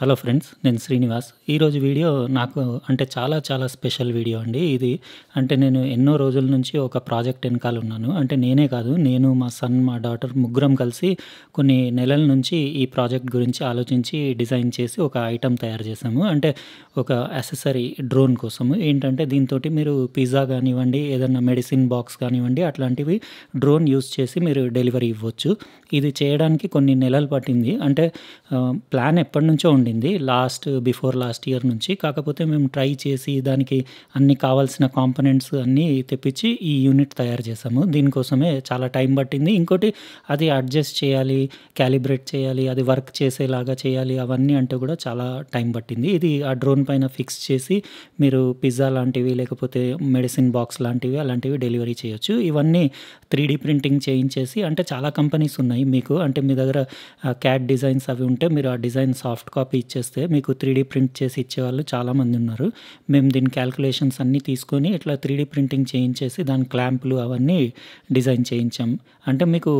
Hello friends నేను శ్రీనివాస్. ఈరోజు video నాకు అంటే చాలా చాలా స్పెషల్ వీడియో అండి. ఇది అంటే నేను ఎన్నో రోజుల నుంచి ఒక ప్రాజెక్ట్ వెనకాల ఉన్నాను. అంటే నేనే కాదు నేను మా సన్ మా డాటర్ ముగ్గురం కలిసి కొన్ని నెలల నుంచి ఈ ప్రాజెక్ట్ గురించి ఆలోచించి డిజైన్ చేసి ఒక ఐటమ్ తయారు చేసాము అంటే ఒక అసెసరీ డ్రోన్ కోసము. ఏంటంటే దీంతో మీరు పిజ్జా కానివ్వండి ఏదైనా మెడిసిన్ బాక్స్ కానివ్వండి అట్లాంటివి డ్రోన్ యూస్ చేసి మీరు డెలివరీ ఇవ్వచ్చు. ఇది చేయడానికి కొన్ని నెలలు పట్టింది. అంటే ప్లాన్ ఎప్పటి నుంచో ఉండింది. లాస్ట్ బిఫోర్ లాస్ట్ ఇయర్ నుంచి. కాకపోతే మేము ట్రై చేసి దానికి అన్ని కావాల్సిన కాంపనెంట్స్ అన్నీ తెప్పించి ఈ యూనిట్ తయారు చేసాము దీనికోసమే చాలా టైం పట్టింది. ఇంకోటి అది అడ్జస్ట్ చేయాలి క్యాలిబ్రేట్ చేయాలి అది వర్క్ చేసేలాగా చేయాలి అవన్నీ అంటే కూడా చాలా టైం పట్టింది. ఇది ఆ డ్రోన్ పైన ఫిక్స్ చేసి మీరు పిజ్జా లాంటివి లేకపోతే మెడిసిన్ బాక్స్ లాంటివి అలాంటివి డెలివరీ చేయొచ్చు. ఇవన్నీ త్రీ డీ ప్రింటింగ్ చేయించేసి అంటే చాలా కంపెనీస్ ఉన్నాయి మీకు. అంటే మీ దగ్గర క్యాట్ డిజైన్స్ అవి ఉంటే మీరు ఆ డిజైన్ సాఫ్ట్ కాపీ ఇచ్చేస్తే మీకు త్రీ డీ ప్రింట్ చేసి ఇచ్చేవాళ్ళు చాలామంది ఉన్నారు. మేము దీని క్యాల్కులేషన్స్ అన్నీ తీసుకొని ఇట్లా త్రీ డీ ప్రింటింగ్ చేయించేసి దాని క్లాంపులు అవన్నీ డిజైన్ చేయించాం. అంటే మీకు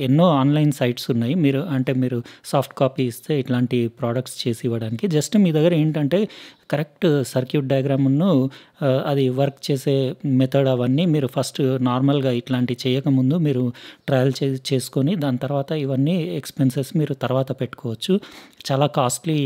ఎన్నో ఆన్లైన్ సైట్స్ ఉన్నాయి. మీరు అంటే మీరు సాఫ్ట్ కాపీ ఇస్తే ఇట్లాంటి ప్రోడక్ట్స్ చేసి ఇవ్వడానికి. జస్ట్ మీ దగ్గర ఏంటంటే కరెక్ట్ సర్క్యూట్ డయాగ్రామ్ను అది వర్క్ చేసే మెథడ్ అవన్నీ మీరు ఫస్ట్ నార్మల్గా ఇట్లాంటి చేయకముందు మీరు ట్రయల్ చే చేసుకొని దాని తర్వాత ఇవన్నీ ఎక్స్పెన్సెస్ మీరు తర్వాత పెట్టుకోవచ్చు. చాలా కాస్ట్లీ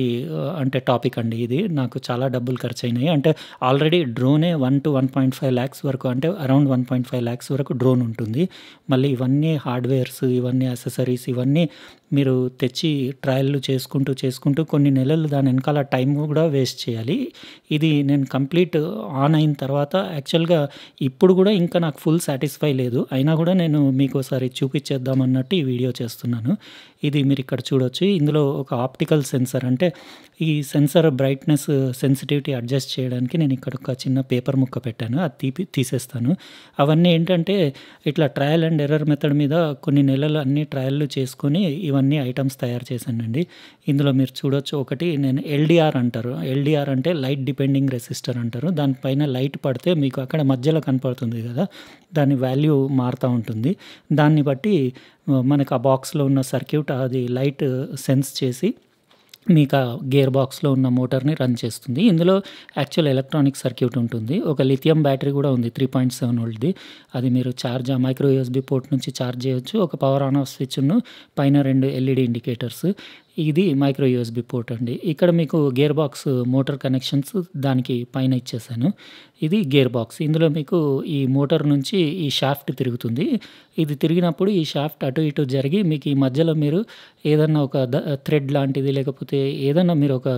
అంటే టాపిక్ అండి ఇది. నాకు చాలా డబ్బులు ఖర్చు అయినాయి అంటే already డ్రోనే one two one point five lakhs వరకు అంటే around one point five lakhs వరకు డ్రోన్ ఉంటుంది. మళ్ళీ ఇవన్నీ హార్డ్వేర్స్ ఇవన్నీ అసెసరీస్ ఇవన్నీ మీరు తెచ్చి ట్రయల్లు చేసుకుంటూ చేసుకుంటూ కొన్ని నెలలు దాని వెనకాల టైం కూడా వేస్ట్ చేయాలి. ఇది నేను కంప్లీట్ ఆన్ అయిన తర్వాత యాక్చువల్గా ఇప్పుడు కూడా ఇంకా నాకు ఫుల్ సాటిస్ఫై లేదు. అయినా కూడా నేను మీకు ఒకసారి చూపించేద్దాం అన్నట్టు ఈ వీడియో చేస్తున్నాను. ఇది మీరు ఇక్కడ చూడొచ్చు. ఇందులో ఒక ఆప్టికల్ సెన్సర్ అంటే ఈ సెన్సర్ బ్రైట్నెస్ సెన్సిటివిటీ అడ్జస్ట్ చేయడానికి నేను ఇక్కడ ఒక చిన్న పేపర్ ముక్క పెట్టాను. అది తీపి తీసేస్తాను. అవన్నీ ఏంటంటే ఇట్లా ట్రయల్ అండ్ ఎర్రర్ మెథడ్ మీద కొన్ని నెలలు అన్ని ట్రయల్లు చేసుకొని ఇవన్నీ ఐటమ్స్ తయారు చేశానండి. ఇందులో మీరు చూడొచ్చు ఒకటి నేను ఎల్డిఆర్ అంటారు. ఎల్డిఆర్ అంటే లైట్ డిపెండింగ్ రెసిస్టర్ అంటారు. దానిపైన లైట్ పడితే మీకు అక్కడ మధ్యలో కనపడుతుంది కదా దాని వాల్యూ మారుతూ ఉంటుంది. దాన్ని బట్టి మనకు ఆ బాక్స్లో ఉన్న సర్క్యూట్ అది లైట్ సెన్స్ చేసి మీకు ఆ గేర్ బాక్స్లో ఉన్న మోటార్ని రన్ చేస్తుంది. ఇందులో యాక్చువల్ ఎలక్ట్రానిక్ సర్క్యూట్ ఉంటుంది. ఒక లిథియం బ్యాటరీ కూడా ఉంది త్రీ పాయింట్ సెవెన్ వోల్ట్ది. అది మీరు ఛార్జ్ మైక్రో యూఎస్బీ పోర్ట్ నుంచి ఛార్జ్ చేయొచ్చు. ఒక పవర్ ఆన్ ఆఫ్ స్విచ్ను పైన రెండు ఎల్ఈడి ఇండికేటర్స్. ఇది మైక్రో యూఎస్బి పోర్ట్ అండి. ఇక్కడ మీకు గేర్ బాక్స్ మోటార్ కనెక్షన్స్ దానికి పైన ఇచ్చేసాను. ఇది గేర్ బాక్స్ ఇందులో మీకు ఈ మోటార్ నుంచి ఈ షాఫ్ట్ తిరుగుతుంది. ఇది తిరిగినప్పుడు ఈ షాఫ్ట్ అటు ఇటు జరిగి మీకు ఈ మధ్యలో మీరు ఏదన్నా ఒక థ్రెడ్ లాంటిది లేకపోతే ఏదన్నా మీరు ఒక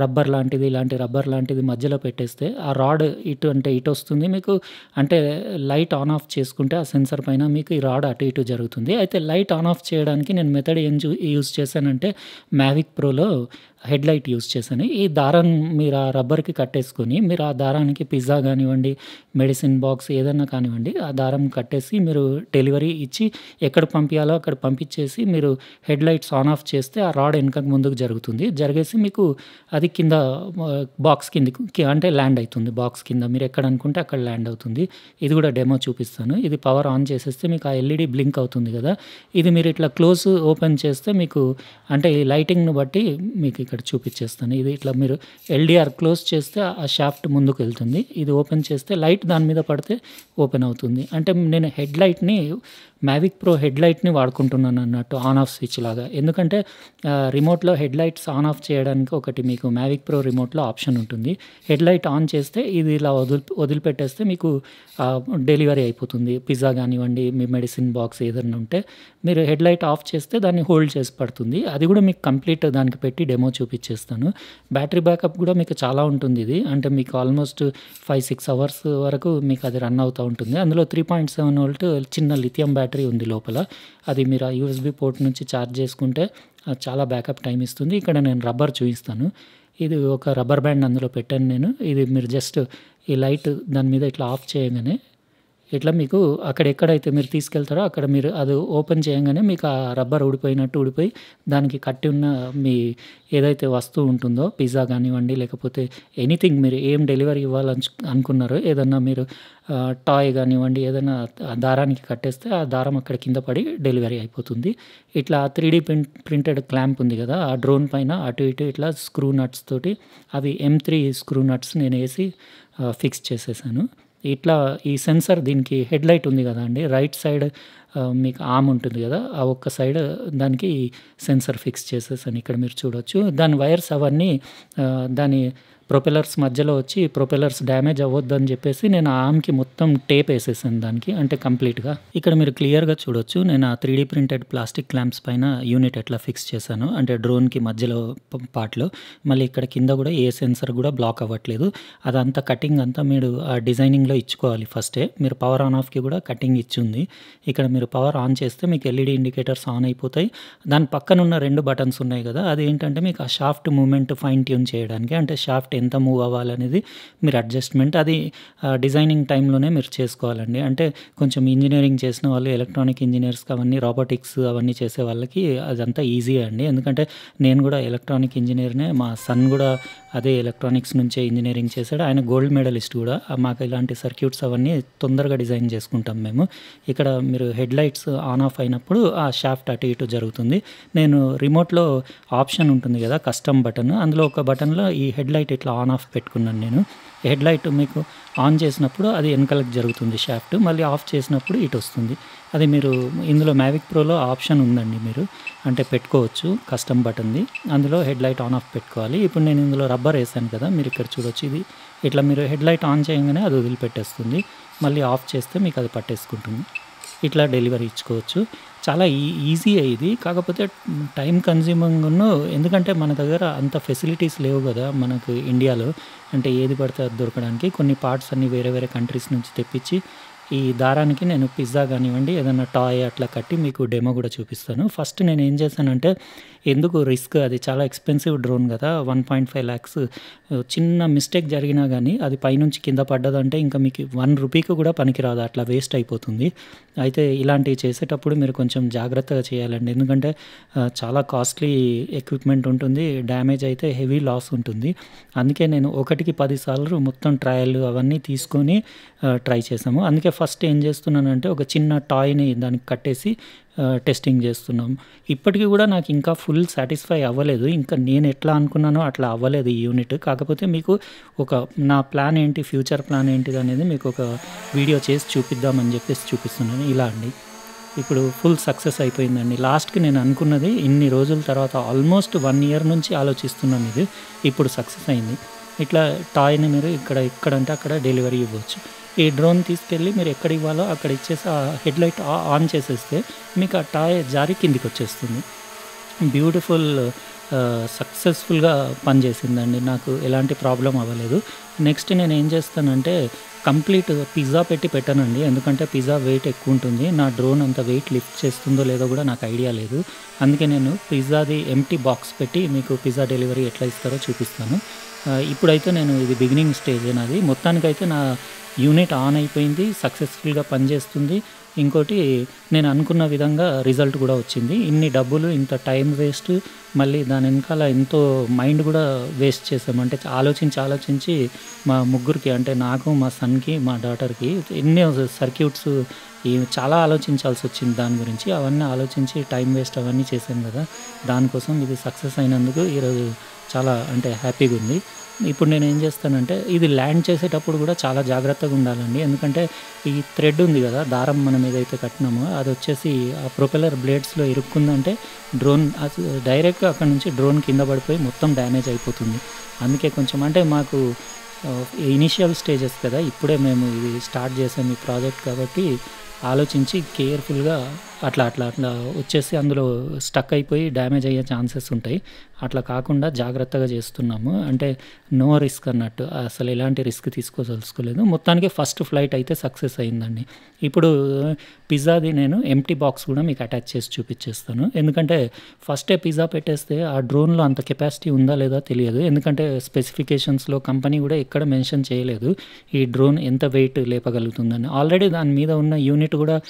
రబ్బర్ లాంటిది ఇలాంటి రబ్బర్ లాంటిది మధ్యలో పెట్టేస్తే ఆ రాడ్ ఇటు అంటే ఇటు వస్తుంది. మీకు అంటే లైట్ ఆన్ ఆఫ్ చేసుకుంటే ఆ సెన్సర్ పైన మీకు ఈ రాడ్ అటు ఇటు జరుగుతుంది. అయితే లైట్ ఆన్ ఆఫ్ చేయడానికి నేను మెథడ్ ఏం యూజ్ చేశానంటే మ్యావిక్ ప్రోలో హెడ్ లైట్ యూస్ చేశాను. ఈ దారం మీరు ఆ రబ్బర్కి కట్టేసుకొని మీరు ఆ దారానికి పిజ్జా కానివ్వండి మెడిసిన్ బాక్స్ ఏదన్నా కానివ్వండి ఆ దారం కట్టేసి మీరు డెలివరీ ఇచ్చి ఎక్కడ పంపించాలో అక్కడ పంపించేసి మీరు హెడ్ లైట్స్ ఆన్ ఆఫ్ చేస్తే ఆ రాడ్ వెనకకు ముందుకు జరుగుతుంది. జరిగేసి మీకు అది కింద బాక్స్ కిందకి అంటే ల్యాండ్ అవుతుంది. బాక్స్ కింద మీరు ఎక్కడ అనుకుంటే అక్కడ ల్యాండ్ అవుతుంది. ఇది కూడా డెమో చూపిస్తాను. ఇది పవర్ ఆన్ చేసేస్తే మీకు ఆ ఎల్ఈడి బ్లింక్ అవుతుంది కదా. ఇది మీరు ఇట్లా క్లోజ్ ఓపెన్ చేస్తే మీకు అంటే ఈ లైటింగ్ను బట్టి మీకు ఇక్కడ చూపించేస్తాను ఇది ఇట్లా మీరు ఎల్డిఆర్ క్లోజ్ చేస్తే ఆ షాఫ్ట్ ముందుకు వెళ్తుంది ఇది ఓపెన్ చేస్తే లైట్ దాని మీద పడితే ఓపెన్ అవుతుంది. అంటే నేను హెడ్ లైట్ని మ్యావిక్ ప్రో హెడ్ లైట్ని వాడుకుంటున్నాను అన్నట్టు ఆన్ ఆఫ్ స్విచ్ లాగా. ఎందుకంటే రిమోట్లో హెడ్ లైట్స్ ఆన్ ఆఫ్ చేయడానికి ఒకటి మీకు మ్యావిక్ ప్రో రిమోట్లో ఆప్షన్ ఉంటుంది. హెడ్ లైట్ ఆన్ చేస్తే ఇది ఇలా వదిలి వదిలిపెట్టేస్తే మీకు డెలివరీ అయిపోతుంది. పిజ్జా కానివ్వండి మీ మెడిసిన్ బాక్స్ ఏదైనా ఉంటే మీరు హెడ్ లైట్ ఆఫ్ చేస్తే దాన్ని హోల్డ్ చేసి పడుతుంది. అది కూడా మీకు కంప్లీట్ దానికి పెట్టి డెమో చూపించేస్తాను. బ్యాటరీ బ్యాకప్ కూడా మీకు చాలా ఉంటుంది ఇది. అంటే మీకు ఆల్మోస్ట్ ఫైవ్ సిక్స్ అవర్స్ వరకు మీకు అది రన్ అవుతూ ఉంటుంది. అందులో త్రీ పాయింట్ సెవెన్ వోల్ట్ చిన్న లిథియం బ్యాటరీ ఉంది లోపల. అది మీరు ఆ యూఎస్బి పోర్ట్ నుంచి ఛార్జ్ చేసుకుంటే చాలా బ్యాకప్ టైం ఇస్తుంది. ఇక్కడ నేను రబ్బర్ చూపిస్తాను. ఇది ఒక రబ్బర్ బ్యాండ్ అందులో పెట్టాను నేను. ఇది మీరు జస్ట్ ఈ లైట్ దాని మీద ఇట్లా ఆఫ్ చేయగానే ఇట్లా మీకు అక్కడ ఎక్కడైతే మీరు తీసుకెళ్తారో అక్కడ మీరు అది ఓపెన్ చేయగానే మీకు ఆ రబ్బర్ ఊడిపోయినట్టు ఊడిపోయి దానికి కట్టి ఉన్న మీ ఏదైతే వస్తువు ఉంటుందో పిజ్జా కానివ్వండి లేకపోతే ఎనీథింగ్ మీరు ఏం డెలివరీ ఇవ్వాలని అనుకున్నారో ఏదన్నా మీరు టాయ్ కానివ్వండి ఏదైనా దారానికి కట్టేస్తే ఆ దారం అక్కడ కింద పడి డెలివరీ అయిపోతుంది. ఇట్లా three D print printed clamp ఉంది కదా ఆ డ్రోన్ పైన అటు ఇటు ఇట్లా స్క్రూ నట్స్ తోటి అవి ఎం త్రీ స్క్రూ నట్స్ నేను వేసి ఫిక్స్ చేసేసాను. ఇట్లా ఈ సెన్సర్ దీనికి హెడ్ లైట్ ఉంది కదా అండి రైట్ సైడ్ మీకు ఆమ్ ఉంటుంది కదా ఆ ఒక్క సైడ్ దానికి సెన్సర్ ఫిక్స్ చేసేసాను ఇక్కడ మీరు చూడొచ్చు. దాని వైర్స్ అవన్నీ దాని ప్రొపెలర్స్ మధ్యలో వచ్చి ప్రొపెలర్స్ డ్యామేజ్ అవ్వద్దు అని చెప్పేసి నేను ఆమ్కి మొత్తం టేప్ వేసేసాను దానికి అంటే కంప్లీట్గా. ఇక్కడ మీరు క్లియర్గా చూడొచ్చు నేను ఆ three D printed plastic clamps పైన యూనిట్ ఎట్లా ఫిక్స్ చేశాను అంటే డ్రోన్కి మధ్యలో పార్ట్లో. మళ్ళీ ఇక్కడ కింద కూడా ఏ సెన్సర్ కూడా బ్లాక్ అవ్వట్లేదు. అదంతా కటింగ్ అంతా మీరు ఆ డిజైనింగ్లో ఇచ్చుకోవాలి ఫస్టే. మీరు పవర్ ఆన్ ఆఫ్కి కూడా కటింగ్ ఇచ్చింది ఇక్కడ మీరు పవర్ ఆన్ చేస్తే మీకు ఎల్ఈడి ఇండికేటర్స్ ఆన్ అయిపోతాయి. దాని పక్కన ఉన్న రెండు బటన్స్ ఉన్నాయి కదా అది ఏంటంటే మీకు ఆ షాఫ్ట్ మూమెంట్ ఫైన్ ట్యూన్ చేయడానికి అంటే షాఫ్ట్ ఎంత మూవ్ అవ్వాలనేది మీరు అడ్జస్ట్మెంట్ అది డిజైనింగ్ టైంలోనే మీరు చేసుకోవాలండి. అంటే కొంచెం ఇంజనీరింగ్ చేసిన వాళ్ళు ఎలక్ట్రానిక్ ఇంజనీర్స్ అవన్నీ రోబోటిక్స్ అవన్నీ చేసే వాళ్ళకి అదంతా ఈజీ అండి. ఎందుకంటే నేను కూడా ఎలక్ట్రానిక్ ఇంజనీర్నే మా సన్ కూడా అదే ఎలక్ట్రానిక్స్ నుంచే ఇంజనీరింగ్ చేశాడు. ఆయన గోల్డ్ మెడలిస్ట్ కూడా. మాకు ఇలాంటి సర్క్యూట్స్ అవన్నీ తొందరగా డిజైన్ చేసుకుంటాం మేము. ఇక్కడ మీరు హెడ్ లైట్స్ ఆన్ ఆఫ్ అయినప్పుడు ఆ షాఫ్ట్ అటు ఇటు జరుగుతుంది. నేను రిమోట్లో ఆప్షన్ ఉంటుంది కదా కస్టమ్ బటన్ అందులో ఒక బటన్లో ఈ హెడ్ లైట్ ఇట్లా ఆన్ ఆఫ్ పెట్టుకున్నాను నేను. హెడ్ లైట్ మీకు ఆన్ చేసినప్పుడు అది వెనకలకు జరుగుతుంది షాఫ్ట్. మళ్ళీ ఆఫ్ చేసినప్పుడు ఇటు వస్తుంది. అది మీరు ఇందులో మ్యావిక్ ప్రోలో ఆప్షన్ ఉందండి మీరు. అంటే పెట్టుకోవచ్చు కస్టమ్ బటన్ది. అందులో హెడ్ లైట్ ఆన్ ఆఫ్ పెట్టుకోవాలి. ఇప్పుడు నేను ఇందులో రబ్బర్ వేసాను కదా మీరు ఇక్కడ చూడొచ్చు. ఇది ఇట్లా మీరు హెడ్ లైట్ ఆన్ చేయగానే అది వదిలిపెట్టేస్తుంది. మళ్ళీ ఆఫ్ చేస్తే మీకు అది పట్టేసుకుంటుంది. ఇట్లా డెలివరీ ఇచ్చుకోవచ్చు. చాలా ఈ ఈజీ అయ్యేది కాకపోతే టైం కన్జ్యూమింగ్ ఎందుకంటే మన దగ్గర అంత ఫెసిలిటీస్ లేవు కదా మనకు ఇండియాలో అంటే ఏది పడితే అది దొరకడానికి. కొన్ని పార్ట్స్ అన్ని వేరే వేరే కంట్రీస్ నుంచి తెప్పించి ఈ దారానికి నేను పిజ్జా కానివ్వండి ఏదైనా టాయ్ అట్లా కట్టి మీకు డెమో కూడా చూపిస్తాను. ఫస్ట్ నేను ఏం చేశానంటే ఎందుకు రిస్క్ అది చాలా ఎక్స్పెన్సివ్ డ్రోన్ కదా. వన్ పాయింట్ ఫైవ్ ల్యాక్స్ చిన్న మిస్టేక్ జరిగినా కానీ అది పైనుంచి కింద పడ్డదంటే ఇంకా మీకు వన్ రూపీకి కూడా పనికిరాదు. అట్లా వేస్ట్ అయిపోతుంది. అయితే ఇలాంటివి చేసేటప్పుడు మీరు కొంచెం జాగ్రత్తగా చేయాలండి. ఎందుకంటే చాలా కాస్ట్లీ ఎక్విప్మెంట్ ఉంటుంది డ్యామేజ్ అయితే హెవీ లాస్ ఉంటుంది. అందుకే నేను ఒకటికి పదిసార్లు మొత్తం ట్రయల్ అవన్నీ తీసుకొని ట్రై చేసాము అందుకే ఫస్ట్ ఏం చేస్తున్నానంటే ఒక చిన్న టాయ్ని దానికి కట్టేసి టెస్టింగ్ చేస్తున్నాం. ఇప్పటికీ కూడా నాకు ఇంకా ఫుల్ సాటిస్ఫై అవ్వలేదు. ఇంకా నేను ఎట్లా అనుకున్నానో అట్లా అవ్వలేదు ఈ యూనిట్ కాకపోతే మీకు ఒక నా ప్లాన్ ఏంటి ఫ్యూచర్ ప్లాన్ ఏంటిది అనేది మీకు ఒక వీడియో చేసి చూపిద్దామని చెప్పేసి చూపిస్తున్నాను. ఇలా అండి. ఇప్పుడు ఫుల్ సక్సెస్ అయిపోయిందండి. లాస్ట్కి నేను అనుకున్నది ఇన్ని రోజుల తర్వాత ఆల్మోస్ట్ వన్ ఇయర్ నుంచి ఆలోచిస్తున్నాను ఇది. ఇప్పుడు సక్సెస్ అయింది. ఇట్లా టాయ్ని మీరు ఇక్కడ ఎక్కడంటే అక్కడ డెలివరీ ఇవ్వచ్చు. ఈ డ్రోన్ తీసుకెళ్ళి మీరు ఎక్కడ ఇవ్వాలో అక్కడ ఇచ్చేసి ఆ హెడ్లైట్ ఆన్ చేసేస్తే మీకు ఆ టాయ్ జారి కిందికి వచ్చేస్తుంది. బ్యూటిఫుల్ సక్సెస్ఫుల్గా పనిచేసిందండి. నాకు ఎలాంటి ప్రాబ్లం అవ్వలేదు. నెక్స్ట్ నేను ఏం చేస్తానంటే కంప్లీట్ పిజ్జా పెట్టి పెట్టానండి. ఎందుకంటే పిజ్జా వెయిట్ ఎక్కువ ఉంటుంది. నా డ్రోన్ అంత వెయిట్ లిఫ్ట్ చేస్తుందో లేదో కూడా నాకు ఐడియా లేదు. అందుకే నేను పిజ్జాది ఎంటీ బాక్స్ పెట్టి మీకు పిజ్జా డెలివరీ ఎట్లా ఇస్తారో చూపిస్తాను. ఇప్పుడైతే నేను ఇది బిగినింగ్ స్టేజ్ నాది. మొత్తానికైతే నా యూనిట్ ఆన్ అయిపోయింది సక్సెస్ఫుల్గా పనిచేస్తుంది. ఇంకోటి నేను అనుకున్న విధంగా రిజల్ట్ కూడా వచ్చింది. ఇన్ని డబ్బులు ఇంత టైం వేస్ట్ మళ్ళీ దాని వెనకాల ఎంతో మైండ్ కూడా వేస్ట్ చేసామంటే ఆలోచించి ఆలోచించి మా ముగ్గురికి అంటే నాకు మా సన్కి మా డాటర్కి ఎన్నో సర్క్యూట్స్ చాలా ఆలోచించాల్సి వచ్చింది దాని గురించి. అవన్నీ ఆలోచించి టైం వేస్ట్ అవన్నీ చేశాను కదా. దానికోసం ఇది సక్సెస్ అయినందుకు ఈరోజు చాలా అంటే హ్యాపీగా ఉంది. ఇప్పుడు నేను ఏం చేస్తానంటే ఇది ల్యాండ్ చేసేటప్పుడు కూడా చాలా జాగ్రత్తగా ఉండాలండి. ఎందుకంటే ఈ థ్రెడ్ ఉంది కదా దారం మనం ఏదైతే కట్టినామో అది వచ్చేసి ఆ ప్రొపెలర్ బ్లేడ్స్లో ఇరుక్కుందంటే డ్రోన్ డైరెక్ట్గా అక్కడ నుంచి డ్రోన్ కింద పడిపోయి మొత్తం డ్యామేజ్ అయిపోతుంది. అందుకే కొంచెం అంటే మాకు ఇనిషియల్ స్టేజెస్ కదా ఇప్పుడే మేము ఇది స్టార్ట్ చేసాం ఈ ప్రాజెక్ట్ కాబట్టి ఆలోచించి కేర్ఫుల్గా అట్లా అట్లా అట్లా వచ్చేసి అందులో స్టక్ అయిపోయి డ్యామేజ్ అయ్యే ఛాన్సెస్ ఉంటాయి. అట్లా కాకుండా జాగ్రత్తగా చేస్తున్నాము. అంటే నో రిస్క్ అన్నట్టు. అసలు ఎలాంటి రిస్క్ తీసుకోదలుచుకోలేదు. మొత్తానికి ఫస్ట్ ఫ్లైట్ అయితే సక్సెస్ అయిందండి. ఇప్పుడు పిజ్జాది నేను ఎంటీ బాక్స్ కూడా మీకు అటాచ్ చేసి చూపించేస్తాను. ఎందుకంటే ఫస్టే పిజ్జా పెట్టేస్తే ఆ డ్రోన్లో అంత కెపాసిటీ ఉందా లేదా తెలియదు. ఎందుకంటే స్పెసిఫికేషన్స్లో కంపెనీ కూడా ఎక్కడ మెన్షన్ చేయలేదు ఈ డ్రోన్ ఎంత వెయిట్ లేపగలుగుతుందని. ఆల్రెడీ దాని మీద ఉన్న యూనిట్ కూడా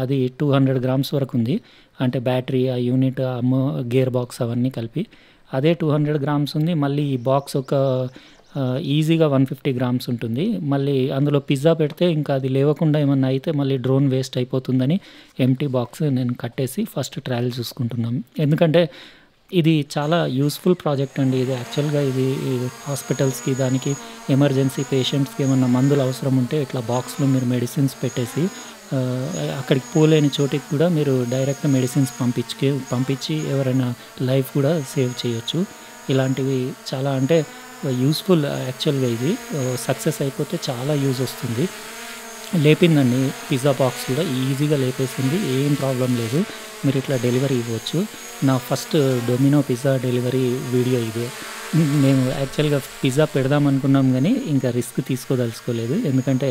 అది టూ హండ్రెడ్ గ్రామ్స్ వరకు ఉంది. అంటే బ్యాటరీ ఆ యూనిట్ ఆ గేర్ బాక్స్ అవన్నీ కలిపి. అదే టూ హండ్రెడ్ గ్రామ్స్ ఉంది. మళ్ళీ ఈ బాక్స్ ఒక ఈజీగా వన్ ఫిఫ్టీ గ్రామ్స్ ఉంటుంది. మళ్ళీ అందులో పిజ్జా పెడితే ఇంకా అది లేవకుండా ఏమన్నా అయితే మళ్ళీ డ్రోన్ వేస్ట్ అయిపోతుందని ఎంటీ బాక్స్ నేను కట్టేసి ఫస్ట్ ట్రయల్ చూసుకుంటున్నాం. ఎందుకంటే ఇది చాలా యూస్ఫుల్ ప్రాజెక్ట్ అండి. ఇది యాక్చువల్గా ఇది హాస్పిటల్స్కి దానికి ఎమర్జెన్సీ పేషెంట్స్కి ఏమన్నా మందులు అవసరం ఉంటే ఇట్లా బాక్స్లో మీరు మెడిసిన్స్ పెట్టేసి అక్కడికి పోలేని చోటికి కూడా మీరు డైరెక్ట్ మెడిసిన్స్ పంపించి పంపించి ఎవరైనా లైఫ్ కూడా సేవ్ చేయొచ్చు. ఇలాంటివి చాలా అంటే యూస్ఫుల్ యాక్చువల్గా ఇది. సక్సెస్ అయిపోతే చాలా యూజ్ వస్తుంది. లేపిందండి పిజ్జా బాక్స్ కూడా ఈజీగా లేపేసింది ఏం ప్రాబ్లం లేదు. మీరు ఇట్లా డెలివరీ ఇవ్వచ్చు. నా first Domino pizza delivery video ఇది. మేము యాక్చువల్గా పిజ్జా పెడదాం అనుకున్నాం కానీ ఇంకా రిస్క్ తీసుకోదలుచుకోలేదు. ఎందుకంటే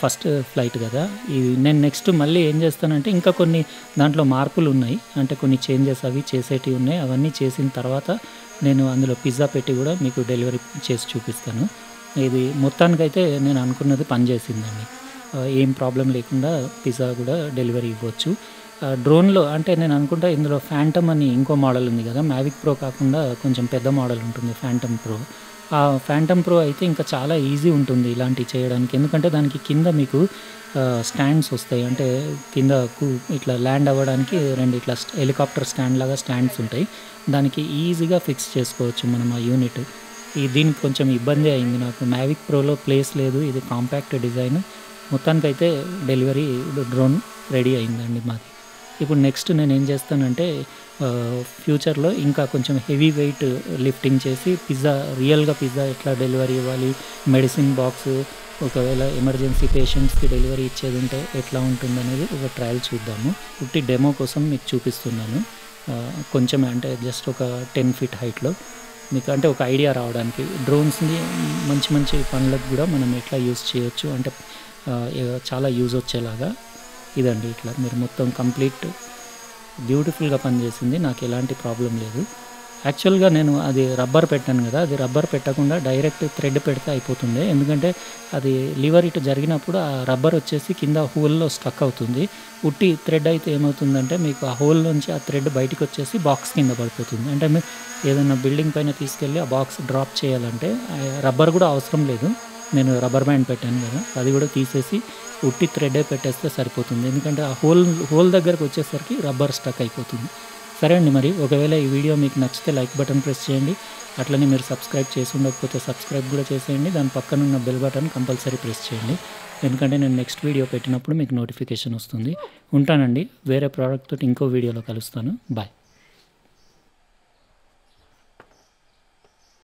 ఫస్ట్ ఫ్లైట్ కదా. ఇది నేను నెక్స్ట్ మళ్ళీ ఏం చేస్తానంటే ఇంకా కొన్ని దాంట్లో మార్పులు ఉన్నాయి. అంటే కొన్ని చేంజెస్ అవి చేసేటివి ఉన్నాయి. అవన్నీ చేసిన తర్వాత నేను అందులో పిజ్జా పెట్టి కూడా మీకు డెలివరీ చేసి చూపిస్తాను. ఇది మొత్తానికైతే నేను అనుకున్నది పనిచేసిందండి. ఏం ప్రాబ్లం లేకుండా పిజ్జా కూడా డెలివరీ ఇవ్వచ్చు. డ్రోన్లో అంటే నేను అనుకుంటా ఇందులో ఫ్యాంటమ్ అని ఇంకో మోడల్ ఉంది కదా. మ్యావిక్ ప్రో కాకుండా కొంచెం పెద్ద మోడల్ ఉంటుంది ఫ్యాంటమ్ ప్రో ఆ ఫ్యాంటమ్ ప్రో అయితే ఇంకా చాలా ఈజీ ఉంటుంది ఇలాంటివి చేయడానికి. ఎందుకంటే దానికి కింద మీకు స్టాండ్స్ వస్తాయి. అంటే కింద ఇట్లా ల్యాండ్ అవ్వడానికి రెండు ఇట్లా హెలికాప్టర్ స్టాండ్ లాగా స్టాండ్స్ ఉంటాయి. దానికి ఈజీగా ఫిక్స్ చేసుకోవచ్చు మనం ఆ యూనిట్ ఈ దీనికి కొంచెం ఇబ్బంది అయింది నాకు. మ్యావిక్ ప్రోలో ప్లేస్ లేదు. ఇది కాంపాక్ట్ డిజైన్ మొత్తానికైతే డెలివరీ డ్రోన్ రెడీ అయిందండి మాది. ఇప్పుడు నెక్స్ట్ నేను ఏం చేస్తానంటే ఫ్యూచర్లో ఇంకా కొంచెం హెవీ వెయిట్ లిఫ్టింగ్ చేసి పిజ్జా రియల్గా పిజ్జా ఎట్లా డెలివరీ ఇవ్వాలి మెడిసిన్ బాక్స్ ఒకవేళ ఎమర్జెన్సీ పేషెంట్స్కి డెలివరీ ఇచ్చేది ఉంటే ఎట్లా ఉంటుంది అనేది ఒక ట్రయల్ చూద్దాము. పుట్టి డెమో కోసం మీకు చూపిస్తున్నాను. కొంచెం అంటే జస్ట్ ఒక టెన్ ఫీట్ హైట్లో మీకు అంటే ఒక ఐడియా రావడానికి. డ్రోన్స్ని మంచి మంచి పనులకు కూడా మనం ఎట్లా యూజ్ చేయొచ్చు అంటే చాలా యూజ్ వచ్చేలాగా. ఇదండి ఇట్లా. మీరు మొత్తం కంప్లీట్ బ్యూటిఫుల్గా పనిచేసింది. నాకు ఎలాంటి ప్రాబ్లం లేదు. యాక్చువల్గా నేను అది రబ్బర్ పెట్టాను కదా అది రబ్బర్ పెట్టకుండా డైరెక్ట్ థ్రెడ్ పెడితే అయిపోతుండే. ఎందుకంటే అది లివర్ ఇటు జరిగినప్పుడు ఆ రబ్బర్ వచ్చేసి కింద హోల్లో స్టక్ అవుతుంది. ఉట్టి థ్రెడ్ అయితే ఏమవుతుందంటే మీకు ఆ హోల్ నుంచి ఆ థ్రెడ్ బయటికి వచ్చేసి బాక్స్ కింద పడిపోతుంది. అంటే మీరు ఏదైనా బిల్డింగ్ పైన తీసుకెళ్ళి ఆ బాక్స్ డ్రాప్ చేయాలంటే రబ్బర్ కూడా అవసరం లేదు. నేను రబ్బర్ బ్యాండ్ పెట్టాను కదా అది కూడా తీసేసి ఉట్టి థ్రెడ్డే పెట్టేస్తే సరిపోతుంది. ఎందుకంటే ఆ హోల్ హోల్ దగ్గరకు వచ్చేసరికి రబ్బర్ స్టక్ అయిపోతుంది. సరే అండి మరి ఒకవేళ ఈ వీడియో మీకు నచ్చితే లైక్ బటన్ ప్రెస్ చేయండి. అట్లనే మీరు సబ్స్క్రైబ్ చేసి ఉండకపోతే సబ్స్క్రైబ్ కూడా చేసేయండి. దాని పక్కన ఉన్న బెల్ బటన్ కంపల్సరీ ప్రెస్ చేయండి. ఎందుకంటే నేను నెక్స్ట్ వీడియో పెట్టినప్పుడు మీకు నోటిఫికేషన్ వస్తుంది. ఉంటానండి వేరే ప్రోడక్ట్ తోటి ఇంకో వీడియోలో కలుస్తాను. బాయ్